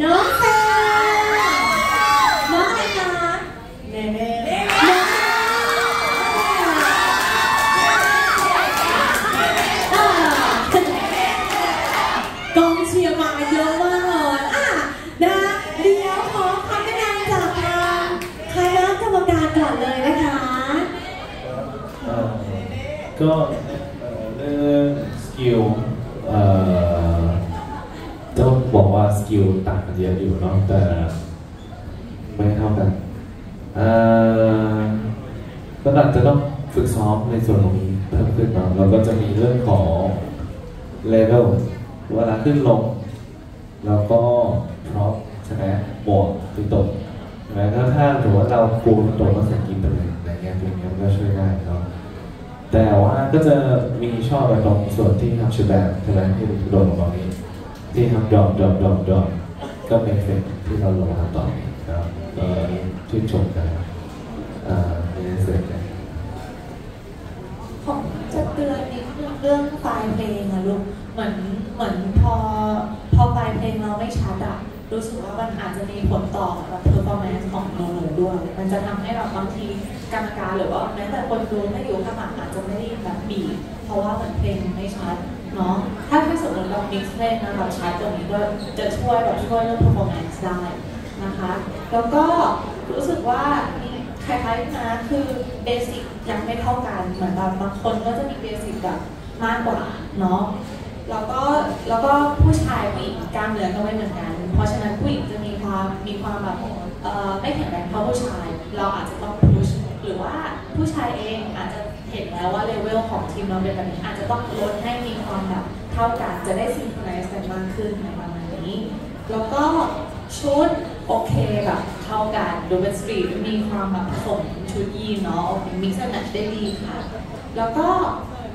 น้องแซมน้องอะไรคะเนเน่น้องอ่ากองเชียร์มาเยอะมากเลยอะนะเดี๋ยวขอคำแนะนำจากทางคณะกรรมการก่อนเลยนะคะ ก็เอ่อเรื่องskill ต่างกันเยอะอยู่เนาะแต่ไม่เท่ากันเอ่อก็อาจจะต้องฝึกซ้อมในส่วนตรงนี้เพิ่มขึ้นเนาะแล้วก็จะมีเรื่องของเลเวลเวลาขึ้นลง แล้วก็ prop ใช่ไหมหมวกคือตกใช่ไหมถ้าถ้าถือว่าเรากลัวมันตกก็ skip ไปเลยอะไรเงี้ยตรงเนี้ยมันก็ช่วยได้เนาะแต่ว่าก็จะมีชอบไปตรงส่วนที่ทำชูแบบใช่ไหมที่โดนลงตรงนี้ ที่ทำดอกดอกดอกดอกก็เป็นเฟกที่เราลงมาต่อครับเอ่อชื่นชมกันในเสร็จเลยผมจะเตือนนิดนึงเรื่องไฟล์เพลงอะลูกเหมือนเหมือนพอพอไฟล์เพลงเราไม่ชัดอะรู้สึกว่ามันอาจจะมีผลต่อแบบเพอร์ฟอร์แมนซ์ของหนูๆด้วย มันจะทำให้แบบบางทีกรรมการหรือว่าแม้แต่คนดูถ้าอยู่ข้างหลังอาจจะไม่ได้แบบบีเพราะว่าเหมือนเพลงไม่ชัด เนาะถ้าถ้าสมมติเรา mix เลงนะแบบชัดตรงนี้ก็จะช่วยแบบช่วยเรื่อง performance ได้นะคะ แล้วก็รู้สึกว่าคล้ายๆนะคือเบสิกยังไม่เท่ากัน เหมือนแบบบางคนก็จะมีเบสิกแบบมากกว่าเนาะแล้วก็แล้วก็ผู้ชายผู้หญิงกล้ามเนื้อก็ไม่เหมือนกัน เพราะฉะนั้นผู้หญิงจะมีความมีความแบบเอ่อไม่แข็งแรงเท่าผู้ชาย เราอาจจะต้อง push หรือว่าผู้ชายเองอาจจะ เห็นแล้วว่าเลเวลของทีมเราเป็นแบบนี้อาจจะต้องลดให้มีความแบบเท่ากันจะได้ synchronize กันมากขึ้นในประมาณนี้ แล้วก็ชุดโอเคแบบเท่ากันดูเป็น street มีความแบบผสมชุดยีนส์เนาะ mix match ได้ดีค่ะ แล้วก็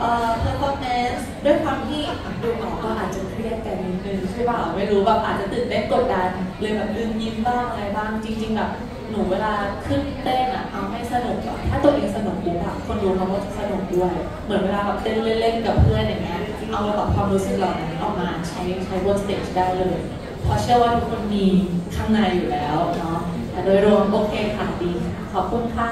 เอ่อ performance ด้วยความที่ดูออกก็อาจจะเครียดกันนิดนึงใช่เปล่าไม่รู้แบบอาจจะตื่นเต้นกดดันเลยแบบลืมยิ้มบ้างอะไรบ้างจริง ๆ แบบ หนูเวลาขึ้นเต้นอะเอาให้สนุกอะถ้าตัวเองสนุกปุ๊บอะคนดูเขาก็จะสนุกด้วย เหมือนเวลาแบบเต้นเล่นๆกับเพื่อนอย่างเงี้ยเอาแบบความรู้สึกเหล่านั้นออกมาใช้ใช้บนสเตจได้เลยเพราะเชื่อว่าทุกคนมีข้างในอยู่แล้วเนาะแต่โดยรวมโอเคค่ะดีขอบคุณค่ะ